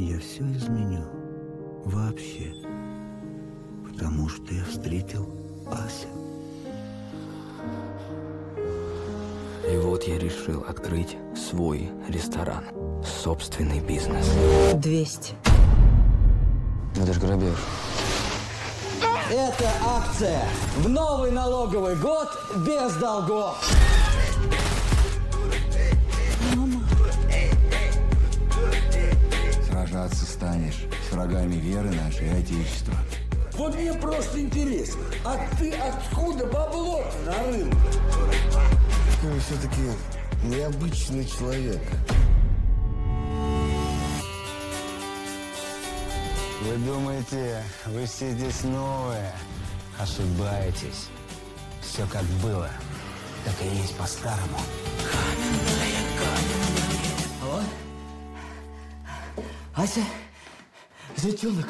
Я все изменю. Вообще. Потому что я встретил Ася. И вот я решил открыть свой ресторан. Собственный бизнес. 200. Это ж грабеж. Это акция в новый налоговый год без долгов. Сражаться станешь с врагами веры нашей и Отечества. Вот мне просто интересно, а ты откуда бабло нарыл? Вы все-таки необычный человек. Вы думаете, вы все здесь новые? Ошибаетесь. Все как было, так и есть по-старому. Ася, зятенок,